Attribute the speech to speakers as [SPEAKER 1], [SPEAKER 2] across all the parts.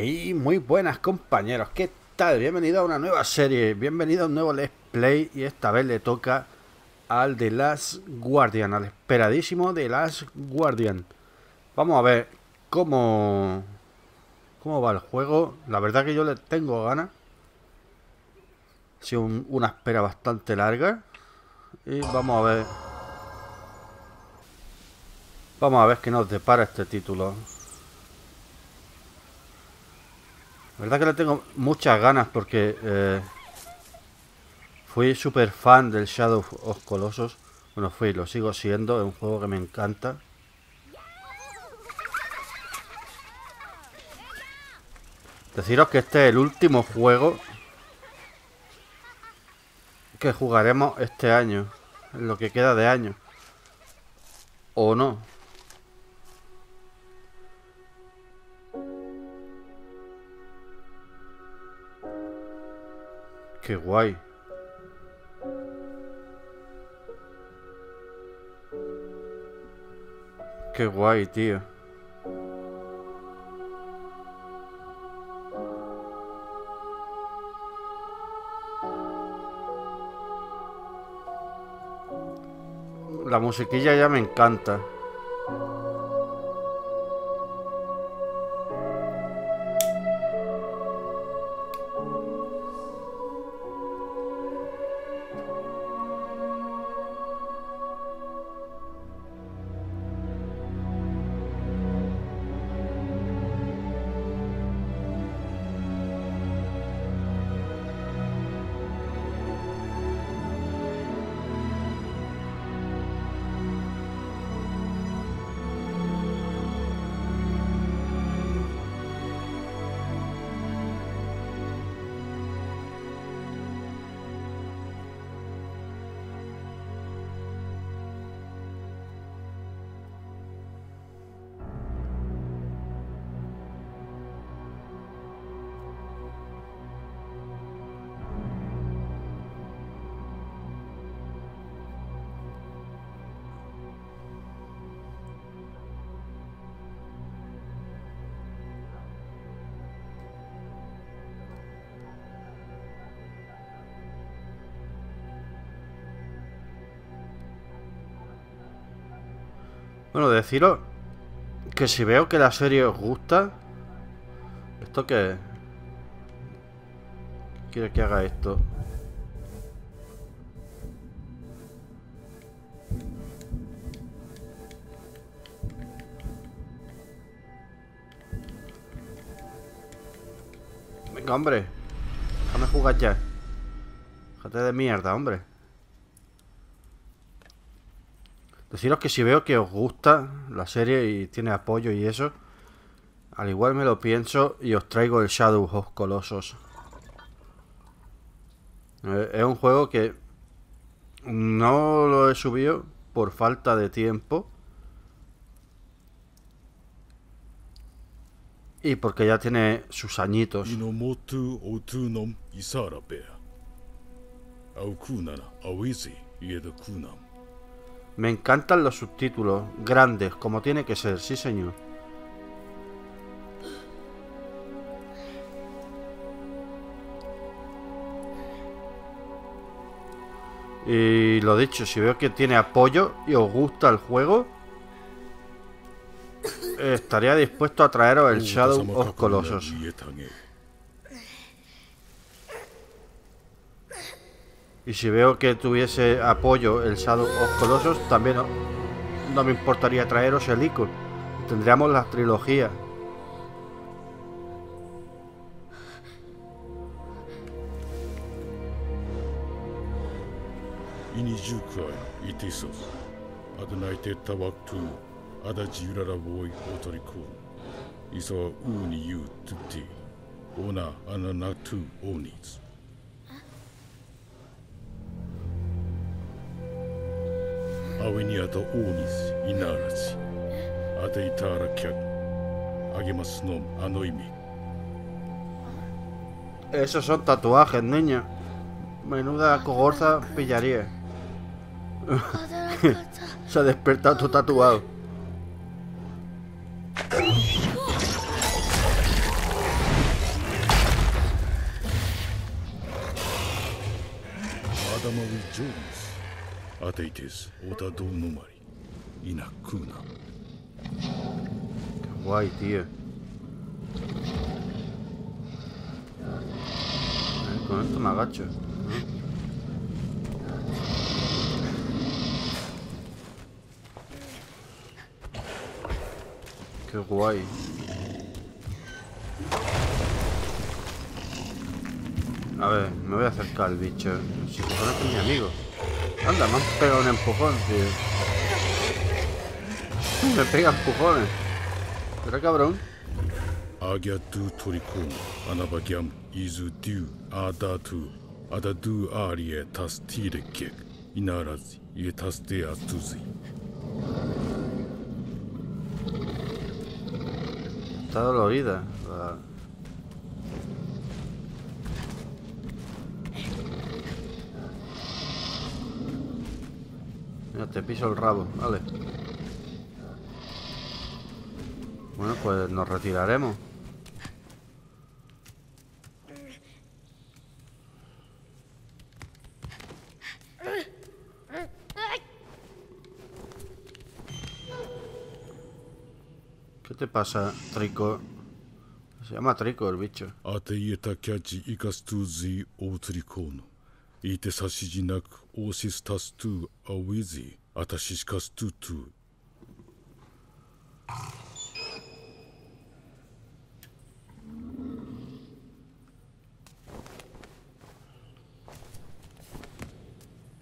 [SPEAKER 1] Muy buenas compañeros, ¿qué tal? Bienvenido a una nueva serie, bienvenido a un nuevo Let's Play y esta vez le toca al The Last Guardian, al esperadísimo The Last Guardian. Vamos a ver cómo, cómo va el juego, la verdad que yo le tengo ganas. Ha sido un- una espera bastante larga y vamos a ver... Vamos a ver qué nos depara este título. La verdad que le tengo muchas ganas porque eh, fui súper fan del Shadow of Colossus. Bueno, fui, lo sigo siendo, es un juego que me encanta. Deciros que este es el último juego que jugaremos este año, en lo que queda de año. O no. Qué guay. Qué guay, tío. La musiquilla ya me encanta. Bueno, deciros que si veo que la serie os gusta, ¿esto qué es? Quiere que haga esto. Venga, hombre. Déjame jugar ya. Déjate de mierda, hombre. Deciros que si veo que os gusta la serie y tiene apoyo y eso, al igual me lo pienso y os traigo el Shadow of Colossus. Eh, Es un juego que no lo he subido por falta de tiempo. Y porque ya tiene sus añitos. Me encantan los subtítulos, grandes, como tiene que ser, sí señor. Y lo dicho, si veo que tiene apoyo y os gusta el juego, estaría dispuesto a traeros el Shadow of Colossus. Y si veo que tuviese apoyo el Shadow of Colossus, también no, me importaría traeros el Ico. Tendríamos la trilogía.
[SPEAKER 2] イ
[SPEAKER 1] Esos son tatuajes, niña. Menuda cogorza pillaría. Se ha despertado todo tatuado.
[SPEAKER 2] Jones. Ateites, Ota do Nomari. Inakuna.
[SPEAKER 1] Qué guay, tío. Eh, Con esto me agacho. Qué guay. A ver, me voy a acercar al bicho. Si parece mi amigo. Anda, me han pegado un empujón, tío. Me pegan empujones. ¿Será cabrón?
[SPEAKER 2] Agyatu Torikon, Anabagiam, Izudu, Adatu, Adadu Arie Tastirekek, Inaraz, Yetaste Atuzi.
[SPEAKER 1] Está dolorida la, Mira, te piso el rabo, vale. Bueno, pues nos retiraremos. ¿Qué te pasa, Trico? Se llama Trico el bicho.
[SPEAKER 2] いてさしじなくオーシスタストゥアウィズアタシシカストゥトゥ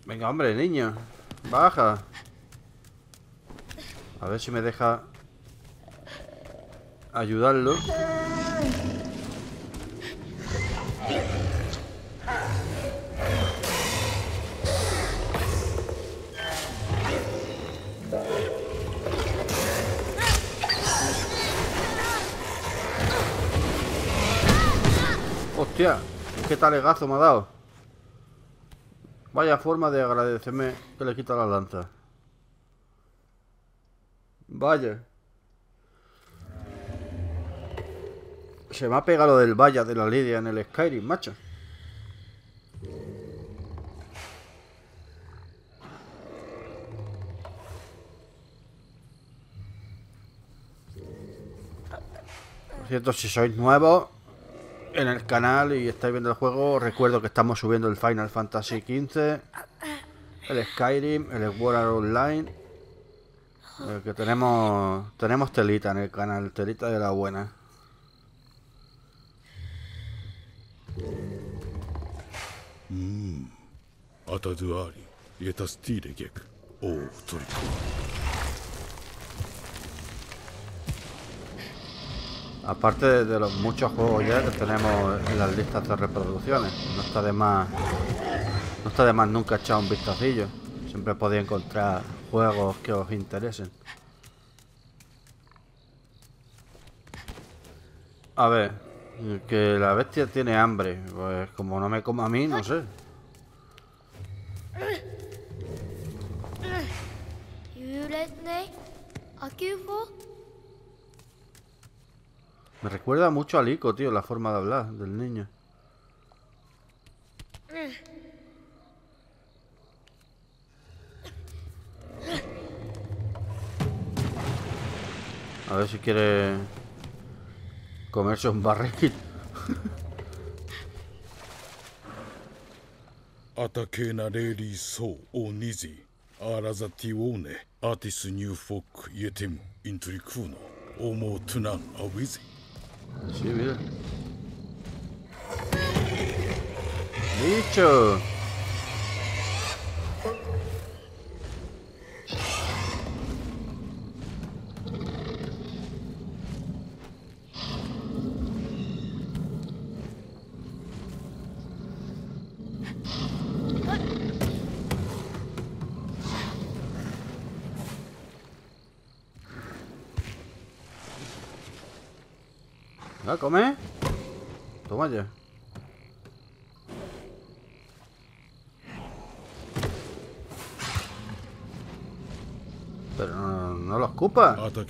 [SPEAKER 1] Venga, hombre, niño. Baja. A ver si me deja ayudarlo. Hostia, qué talegazo me ha dado. Vaya forma de agradecerme que le quita la lanza. Vaya. Se me ha pegado lo del valla de la Lidia en el Skyrim, macho. Por cierto, si sois nuevos en el canal y estáis viendo el juego, recuerdo que estamos subiendo el Final Fantasy XV, el Skyrim, el Art Online. eh, que tenemos tenemos telita en el canal, telita de la buena.
[SPEAKER 2] ア
[SPEAKER 1] Aparte de, los muchos juegos ya que tenemos en las listas de reproducciones, no está de más no está de más nunca echar un vistacillo. Siempre podéis encontrar juegos que os interesen. A ver, que la bestia tiene hambre, pues como no me coma a mí, no sé. Me recuerda mucho al Ico, tío, la forma de hablar del niño. A ver si quiere comerse un barril.
[SPEAKER 2] Ataque nareri so onizi. Arazati one. Atis new folk yetem intrikuno. Omo tunan awizi.
[SPEAKER 1] Sí, mira. ¡Bicho! ¿Va a comer? Toma ya. Pero no, no lo escupa.
[SPEAKER 2] アタ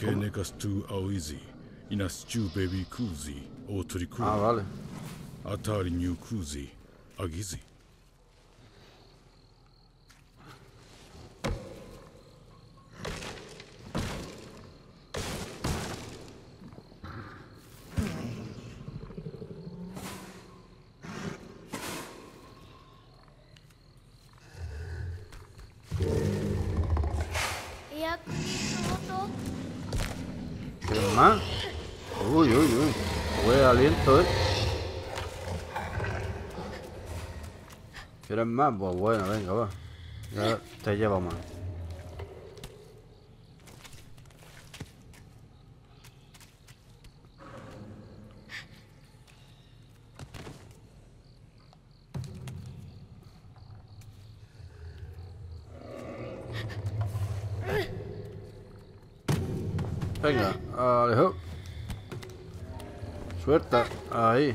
[SPEAKER 1] más? Pues bueno, venga, va. Ya te llevo más. Venga, alejo. Suelta, ahí.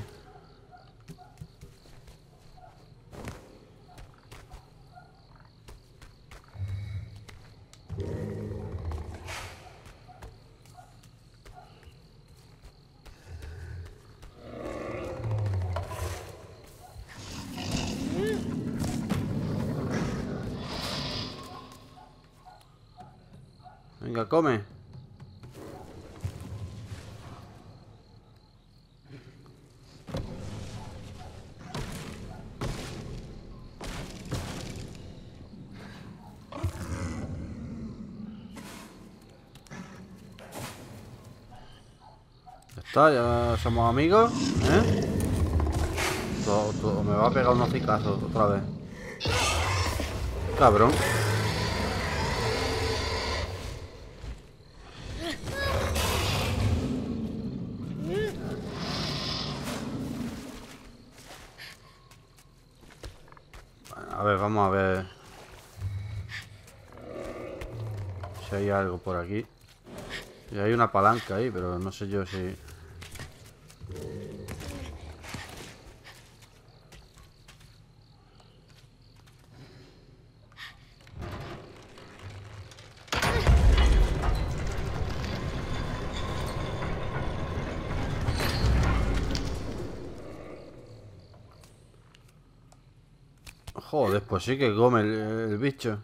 [SPEAKER 1] Venga, come. Ya está, ya somos amigos, ¿eh? Todo- todo- me va a pegar unos cicazos otra vez. Cabrón. A ver, vamos a ver si hay algo por aquí. Y hay una palanca ahí, pero no sé yo si... Joder, pues sí que come el, el bicho.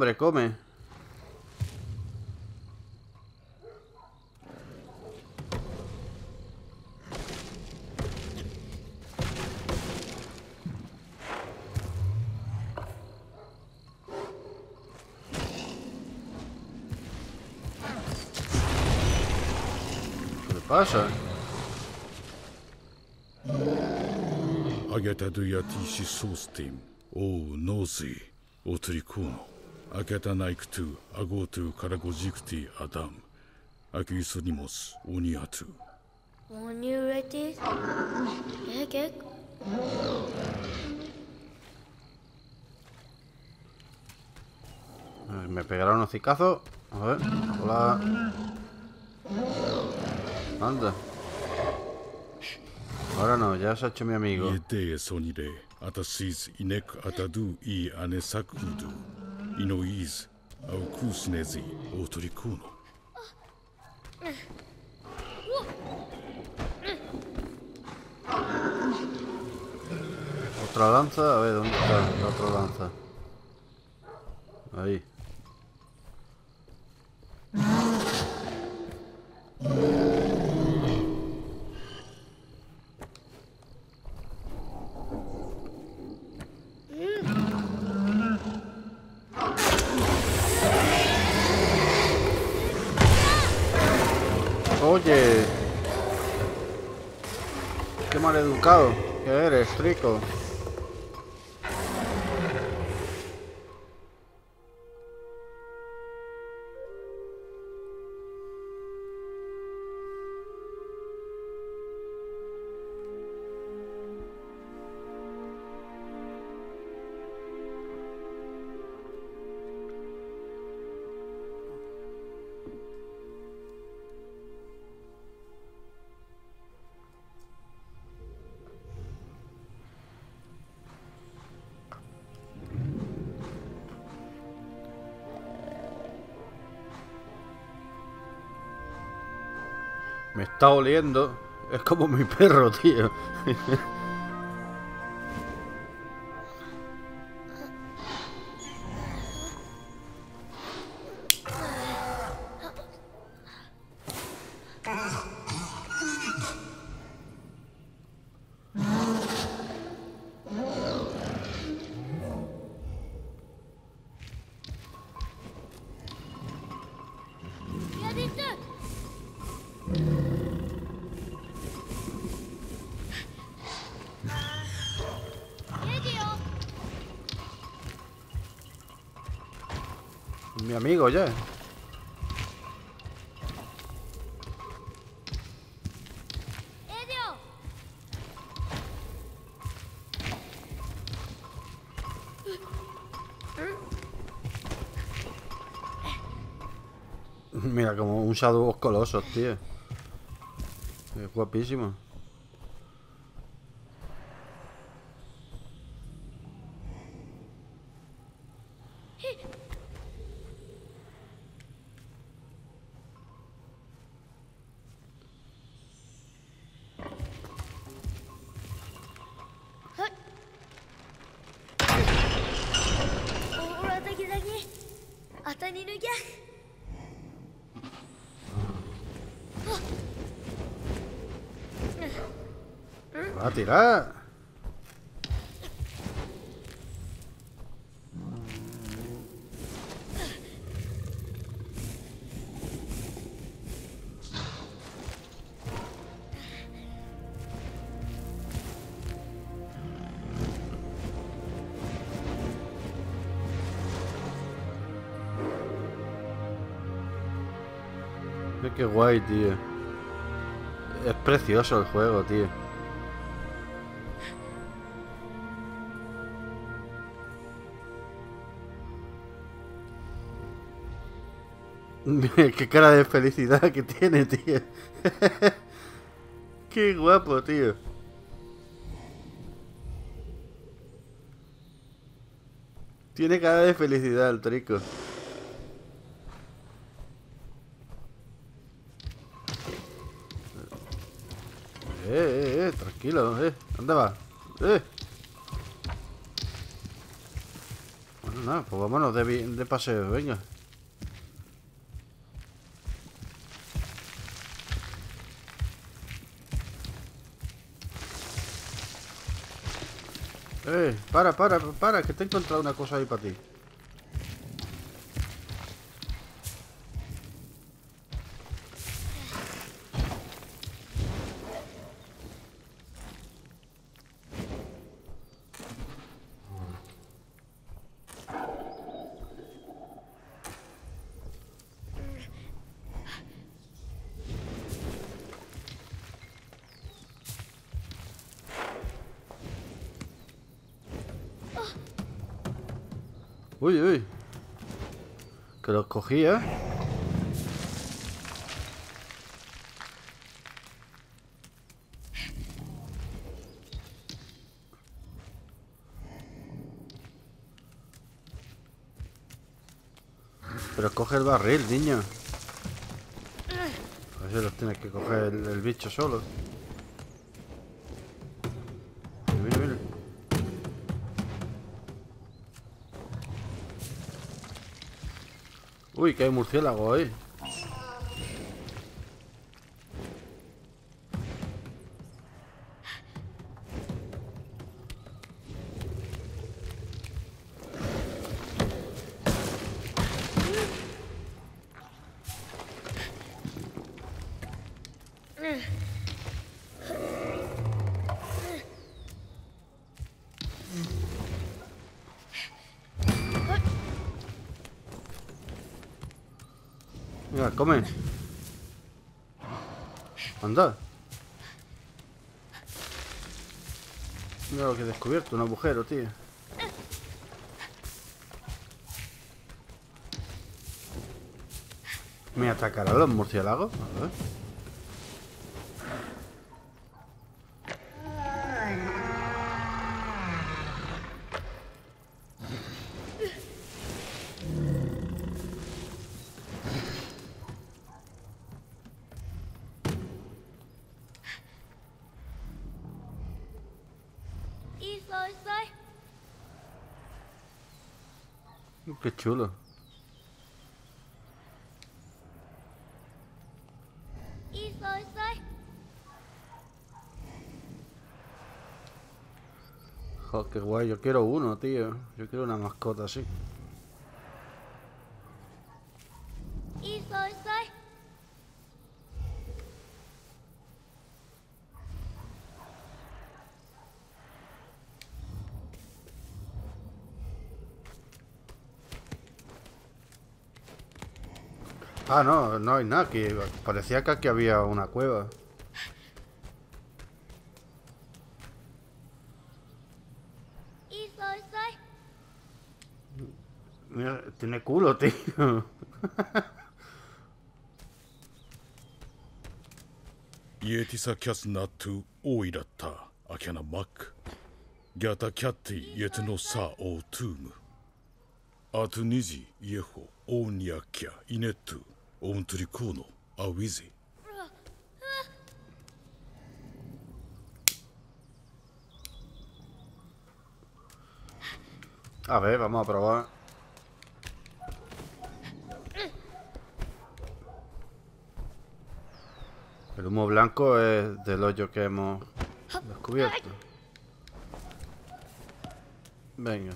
[SPEAKER 1] hombre, come. ¿Qué pasa?
[SPEAKER 2] Agatha do Yatishi Sustim, o Nozi, o Tricuno. アゲタナイクトゥアゴートゥカラゴジクティアダムアキユソニモスオニアトゥ
[SPEAKER 3] When you ready? Yeah, get.
[SPEAKER 1] Eh, Me pegaron unos cicazos. A ver. Hola. Anda. Ahora no, ya se ha hecho mi amigo.
[SPEAKER 2] イエデエソニレアタシズイネクアタドゥイアネサクウドゥ Inoiz, Aukusnezi, Otorikuno.
[SPEAKER 1] ¿Otra lanza? A ver, ¿dónde está la otra lanza? Ahí. Qué eres, Trico. Me está oliendo. Es como mi perro, tío. Shadow colosos, tío. Es guapísimo. Qué guay, tío. Es precioso el juego, tío. Qué cara de felicidad que tiene, tío. Qué guapo, tío. Tiene cara de felicidad el trico. Tranquilo, eh. ¿Dónde va? Eh. Bueno, nada, pues vámonos de, de paseo, venga. Eh, para, para, para, que te he encontrado una cosa ahí para ti. Uy, uy. Que los cogí, ¿eh? Pero coge el barril, niño. A ver los tienes que coger el bicho solo. Uy, que hay murciélago ahí. Descubierto, un agujero, tío. ¿Me atacarán los murciélagos? A ver.
[SPEAKER 3] Isoi.
[SPEAKER 1] Qué chulo. Jo, qué guay, yo quiero uno, tío. Yo quiero una mascota así. Ah, no, no hay nada aquí. Parecía que aquí había una cueva. Mira, tiene culo, tío.
[SPEAKER 2] Yetisa Kyasnatu Oirata Akana Mak Gata Kyati Yetno Sa O Tum Atunizi Yeho Oniakia Inetu un tricono a Wizzy.
[SPEAKER 1] A ver, vamos a probar. El humo blanco es del hoyo que hemos descubierto. Venga.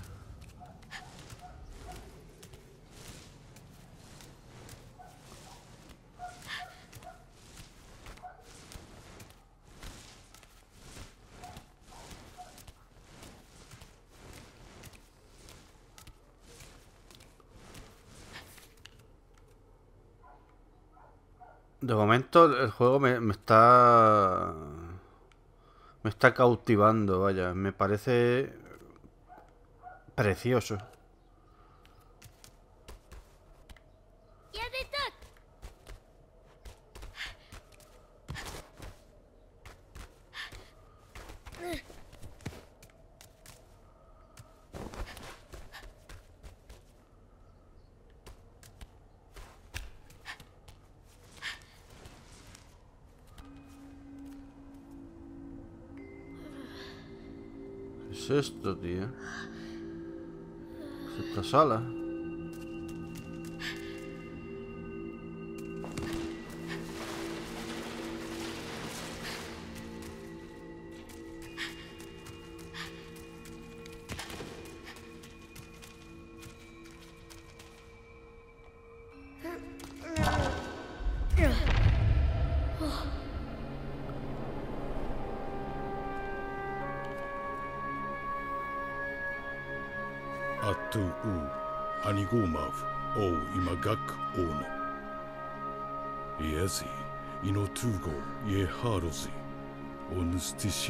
[SPEAKER 1] De momento el juego me, está... Me está cautivando, vaya. Me parece precioso. Esto, tío? ¿Es?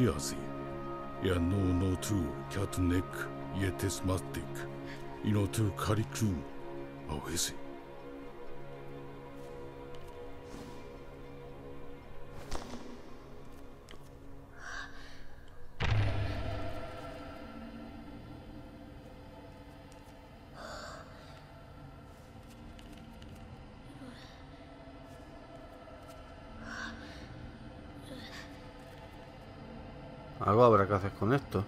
[SPEAKER 2] Onustisiasi Ya no no tu Catnek Yetesmatic Inotu Kariku Awesi.
[SPEAKER 1] Algo habrá que hacer con esto.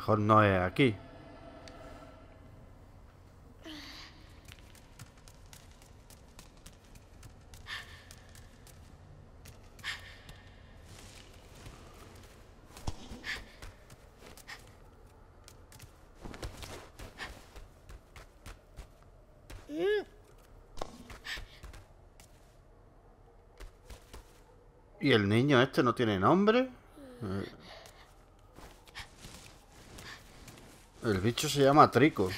[SPEAKER 1] Mejor no es aquí. ¿Y el niño este no tiene nombre? El bicho se llama Trico.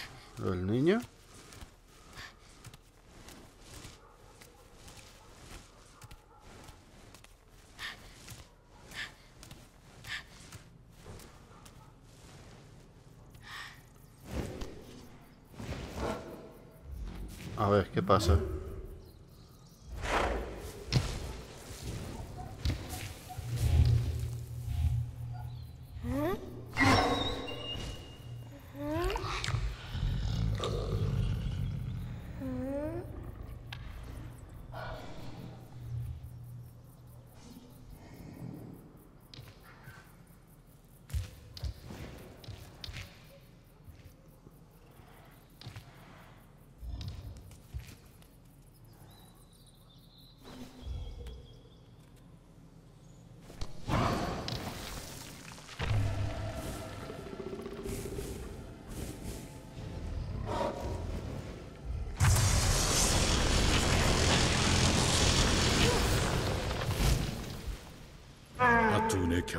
[SPEAKER 1] ¿El niño? A ver, ¿qué pasa?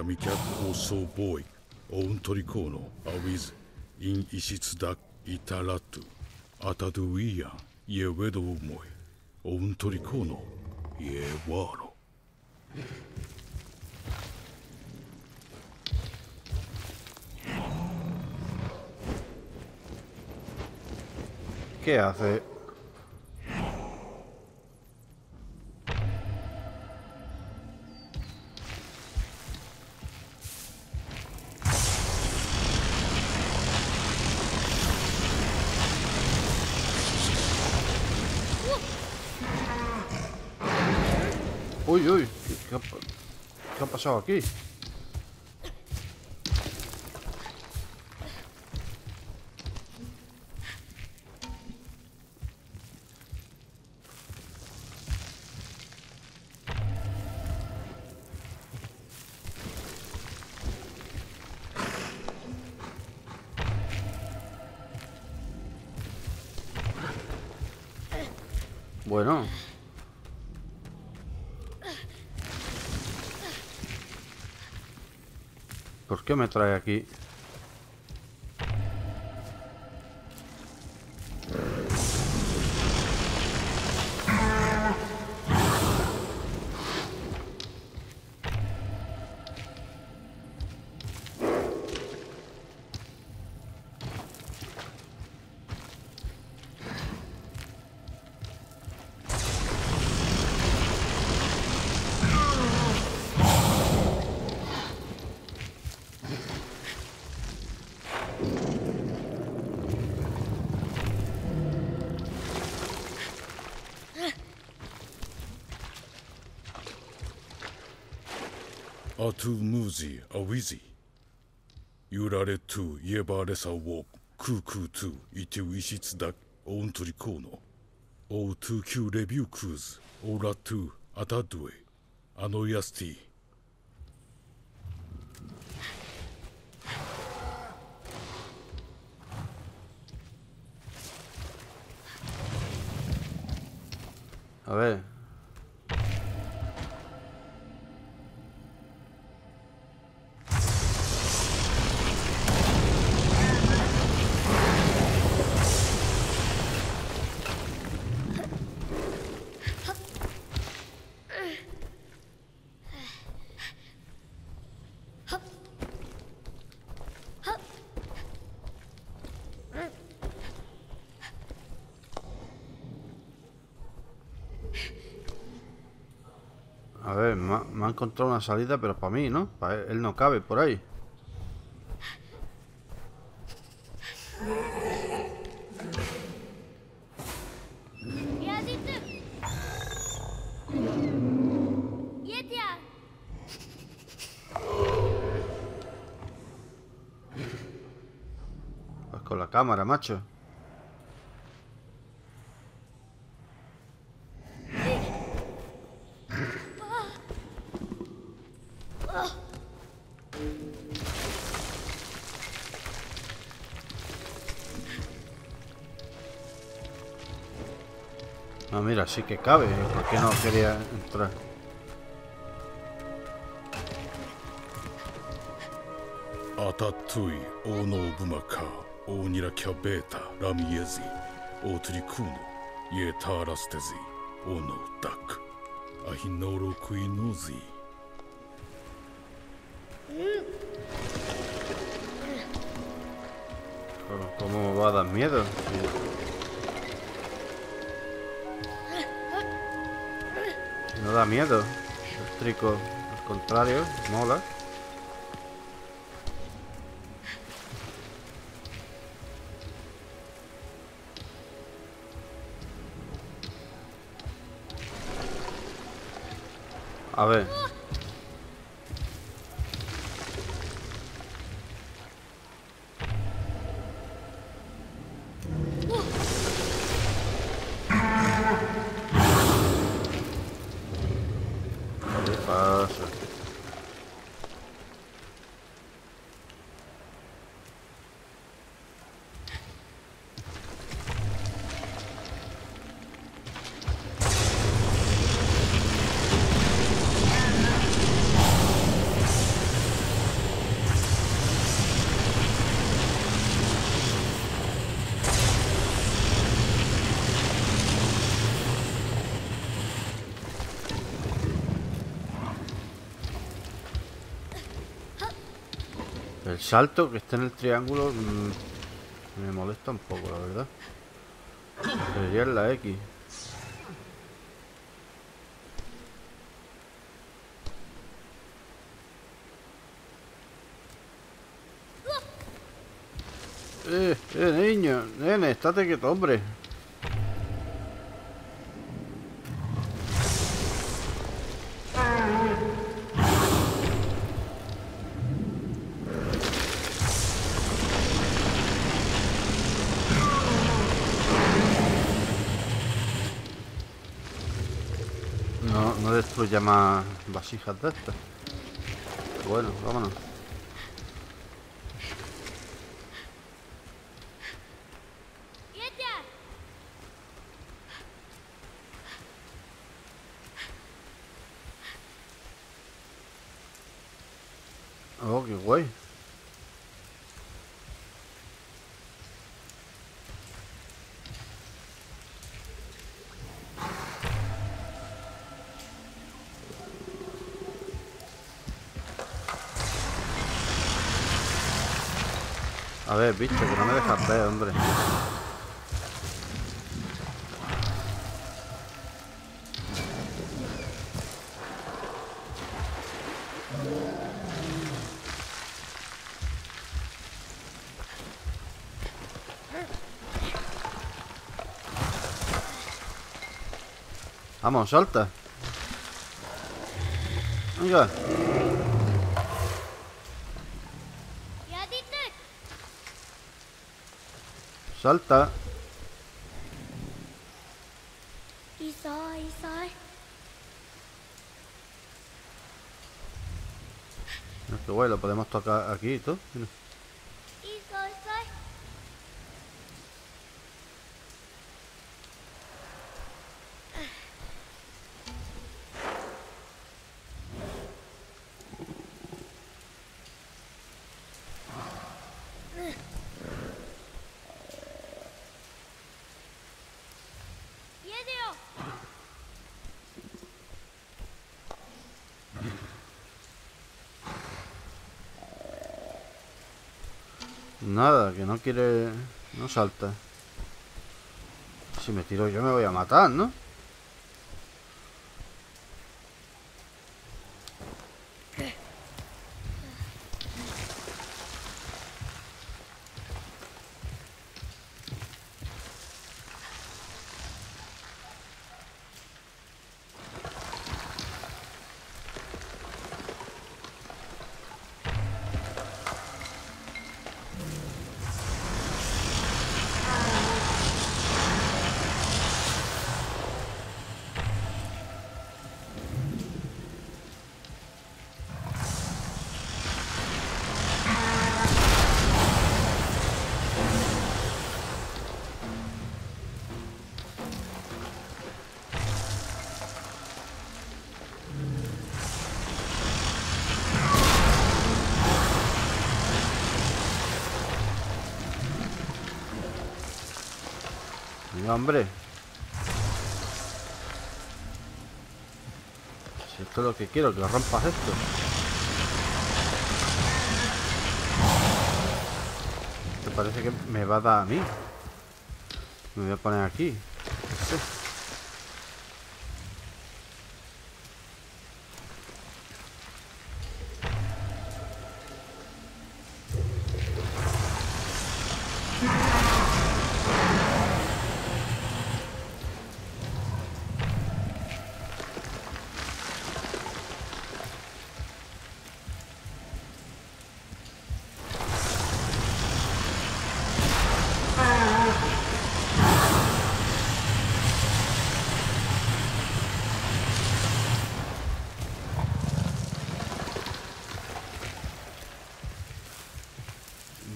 [SPEAKER 2] 闇脚構想ボーイオウントリコーノアウィ
[SPEAKER 1] ズインイシツダイタラ
[SPEAKER 2] トゥアタドゥイアンイエウェドウモイオウントリコーノイエワーロ
[SPEAKER 1] ¿Qué? Pasado aquí? Bueno. Qué me trae aquí?
[SPEAKER 2] れと言えばれーをクークーと言ってういしつだ。おんと
[SPEAKER 1] りこう
[SPEAKER 2] のおうときゅうレビュークーズ。おらとあたどえあのやスティ。
[SPEAKER 1] Ver, me ha, me ha encontrado una salida, pero para mí, ¿no? Para él, él no cabe por ahí. Pues con la cámara, macho. Sí que cabe. ¿Por qué no quería entrar?
[SPEAKER 2] Atatui ono bumaka onira kyabeta ramiezi. Otrikuno ye tarastezi ono dak. Ahinoro kuinozi.
[SPEAKER 1] ¿Cómo va a dar miedo? No da miedo. El trico, al contrario, mola. A ver. Salto que esté en el triángulo mm, me molesta un poco, la verdad. Sería en la X. Eh, eh, niño, nene, estate quieto, hombre. Más vasijas de estas. Bueno, vámonos. Oh, qué guay. A ver, bicho, que no me dejas ver, hombre. Vamos, salta. Venga. Salta.
[SPEAKER 3] No,
[SPEAKER 1] que guay, lo podemos tocar aquí,
[SPEAKER 3] tú.
[SPEAKER 1] Nada, que no quiere... No salta. Si me tiro yo me voy a matar, ¿no? Hombre. Si esto es lo que quiero, que rompas esto. Me parece que me va a dar a mí. Me voy a poner aquí.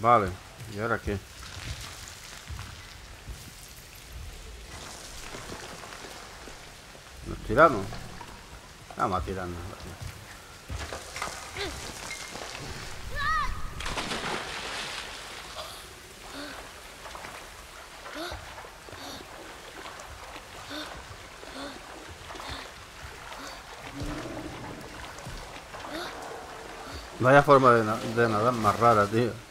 [SPEAKER 1] Vale, ¿y ahora qué? ¿Nos tiramos? Vamos a tirarnos. Vaya forma de, de nadar más rara, tío.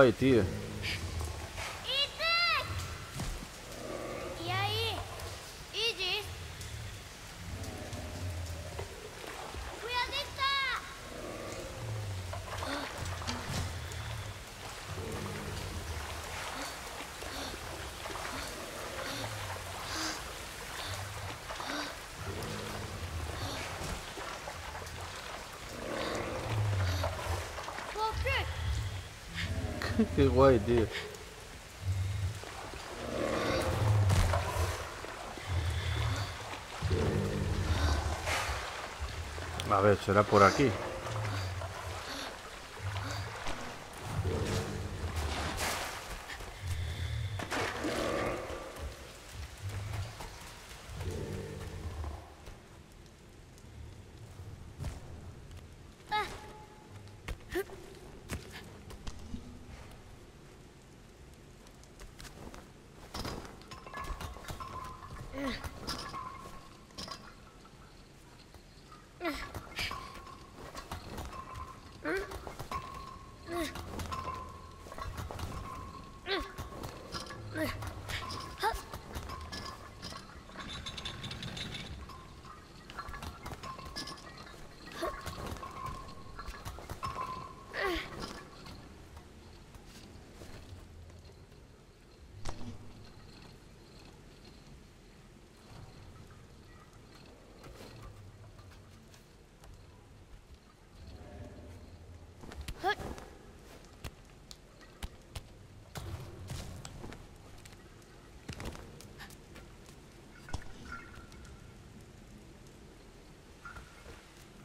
[SPEAKER 1] Qué guay, Qué guay, tío. A ver, será por aquí.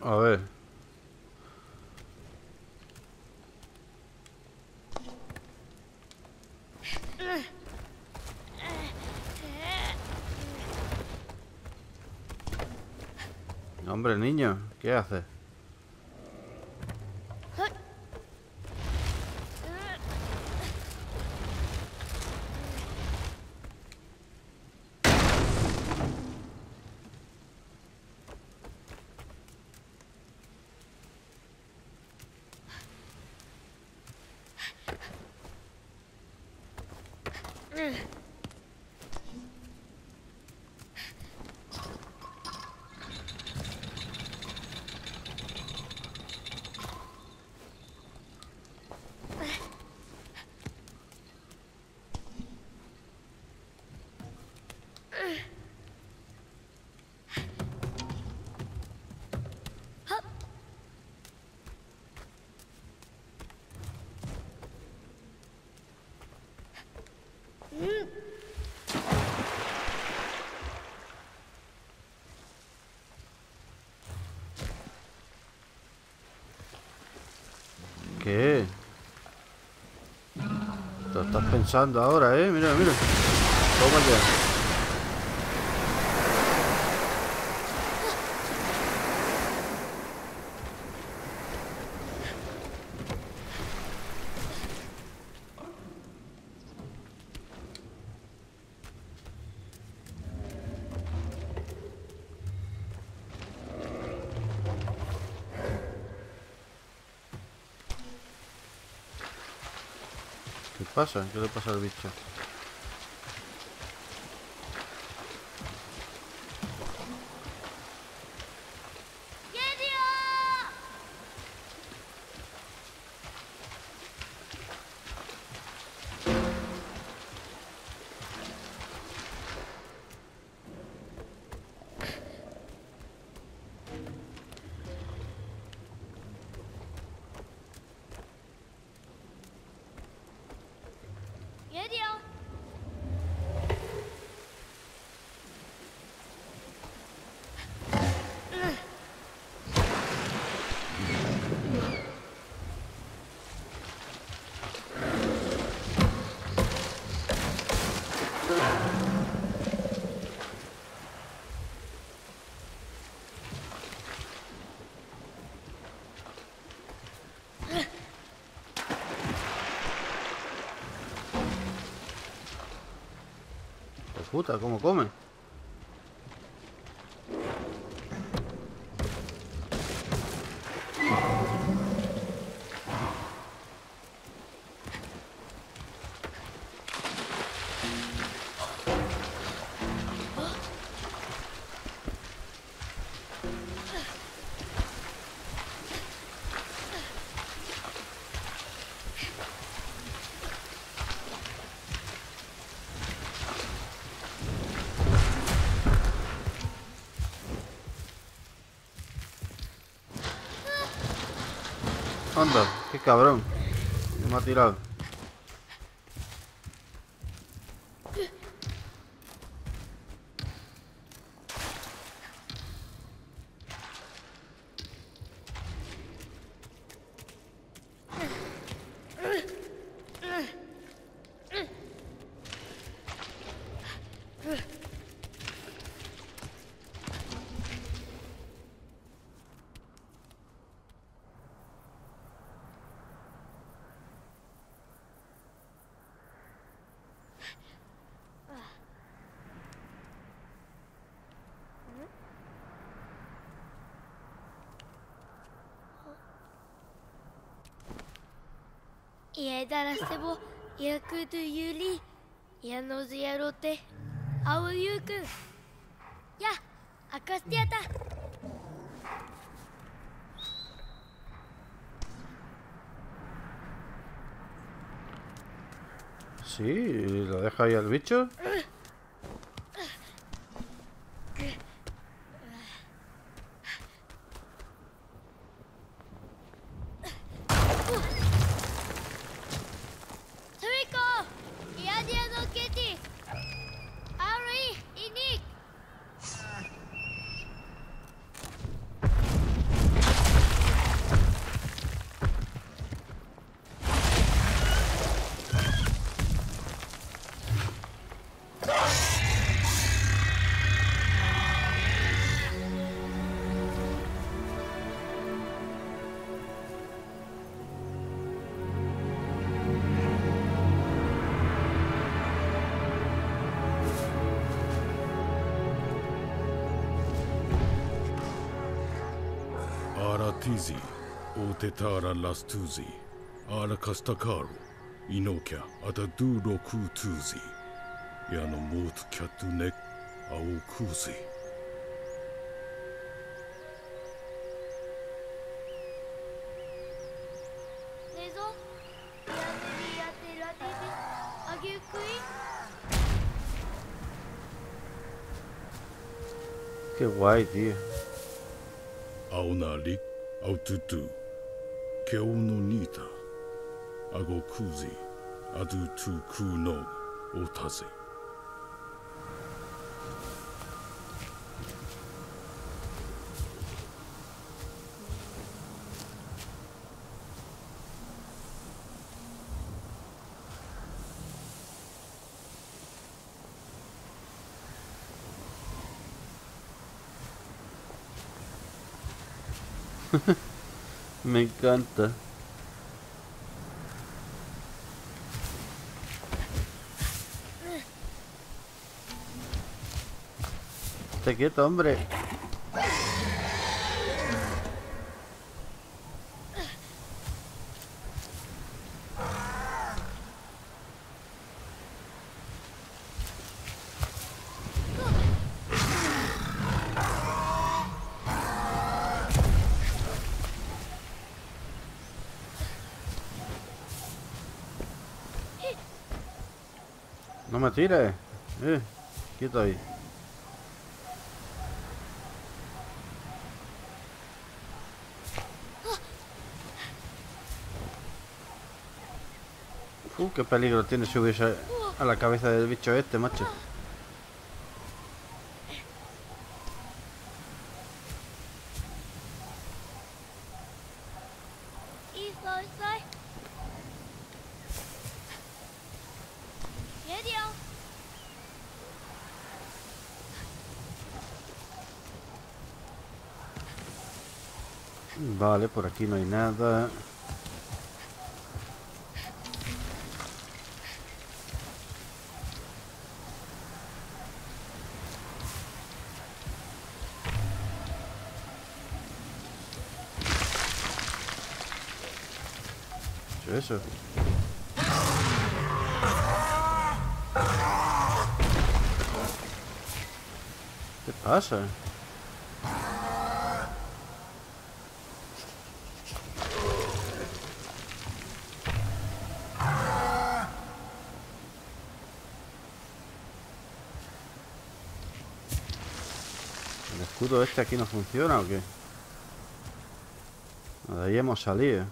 [SPEAKER 1] A ver. Hombre, niño, ¿qué haces? ¿Qué? Te estás pensando ahora, ¿eh? Mira, mira. Toma ya. ¿Qué pasa? ¿Qué le pasa al bicho? Puta, ¿cómo come? Qué cabrón. Me ha tirado.
[SPEAKER 3] Ia darase bo yaku tu yuli. Ia nozu yaro te. Ao yu kun. Ya, akaste yata.
[SPEAKER 1] Sí, lo deja ahí al bicho.
[SPEAKER 3] ティゼオテター
[SPEAKER 2] ラ・ラストゥーゼアラカスタカーロイノキャア
[SPEAKER 3] タドゥロクートゥーゼヤノモー
[SPEAKER 1] トキャ
[SPEAKER 2] トゥネアオクーゼけ why, dear? Ao nariz. Aututu, Keo no Nita, Ago Kuzi, Adutu Kuno, Otaze.
[SPEAKER 1] Me encanta. Te quieto, hombre. Me tires. Eh, quieto ahí. Uh, qué peligro tiene subirse a la cabeza del bicho este, macho. por aquí no hay nada. eso? ¿Qué pasa? Escudo este aquí no funciona o qué? De ahí hemos salido.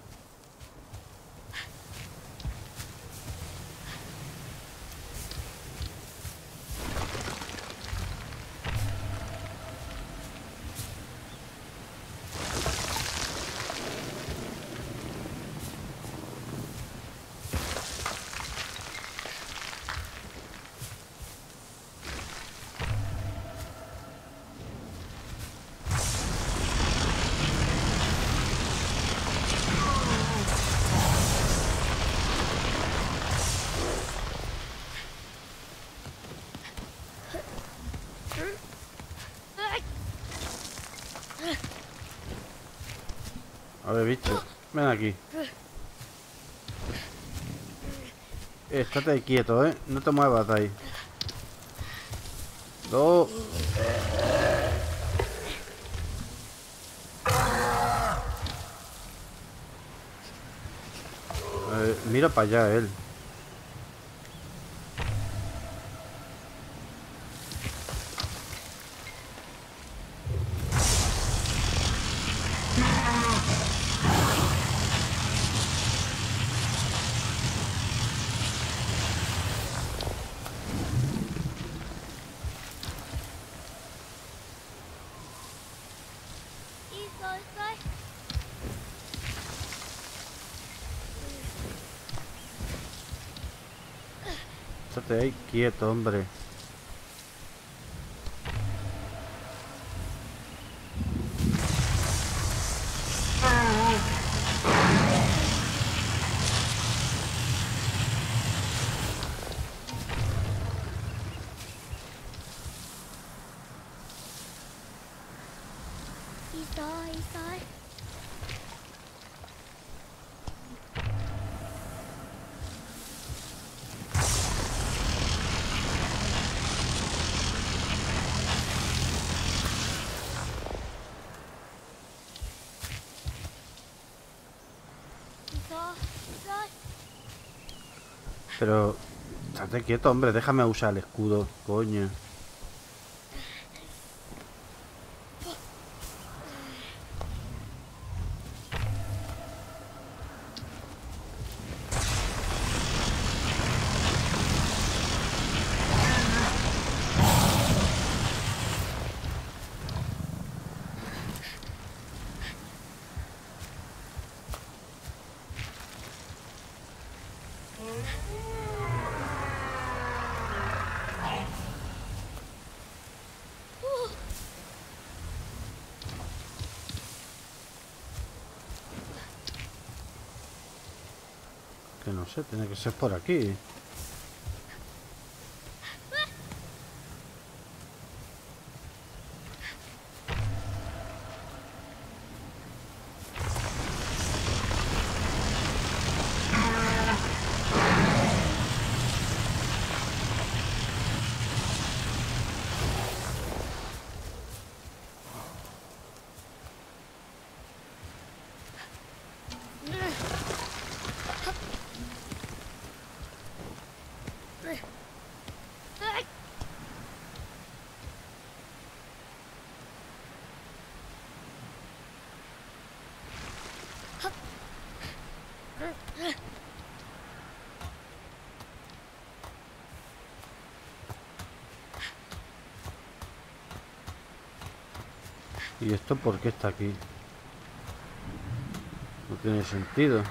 [SPEAKER 1] Ven aquí. Estate quieto, ¿eh? No te muevas de ahí. Dos. Eh, mira para allá él ahí quieto, hombre. Pero... Estate quieto, hombre. Déjame usar el escudo, coño. Que no sé, tiene que ser por aquí. ¿Y esto por qué está aquí? No tiene sentido.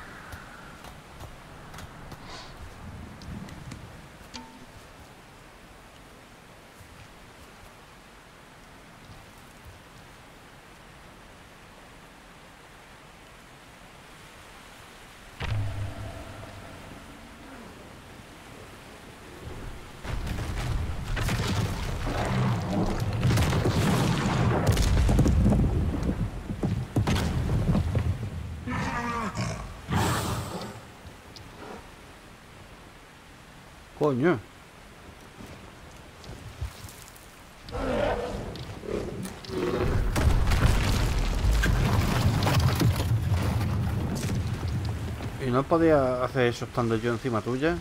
[SPEAKER 1] ¿Y no podía hacer eso estando yo encima tuya?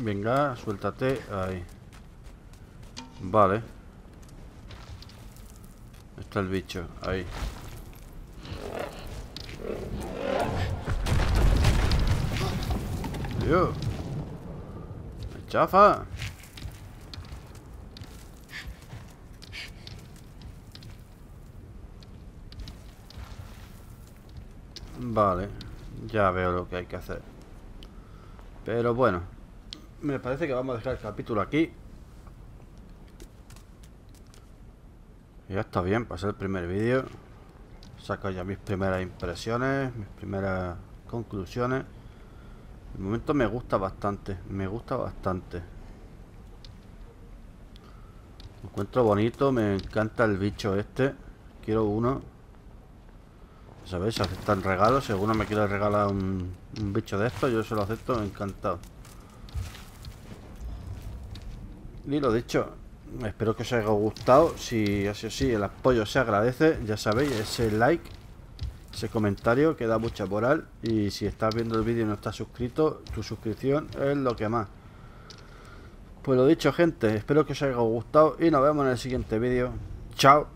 [SPEAKER 1] Venga, suéltate. Ahí. Vale. Está el bicho. Ahí. Chafa. Vale. Ya veo lo que hay que hacer. Pero bueno. Me parece que vamos a dejar el capítulo aquí. Ya está bien, para ser el primer vídeo. Saco ya mis primeras impresiones, mis primeras conclusiones. De momento me gusta bastante, me gusta bastante. Me encuentro bonito, me encanta el bicho este. Quiero uno. ¿Sabéis? Aceptan regalos. Si alguno me quiere regalar un, un bicho de estos, yo se lo acepto, encantado. Y lo dicho, espero que os haya gustado. Si así o el apoyo se agradece. Ya sabéis, ese like, ese comentario que da mucha moral. Y si estás viendo el vídeo y no estás suscrito, tu suscripción es lo que más. Pues lo dicho, gente, espero que os haya gustado y nos vemos en el siguiente vídeo. Chao.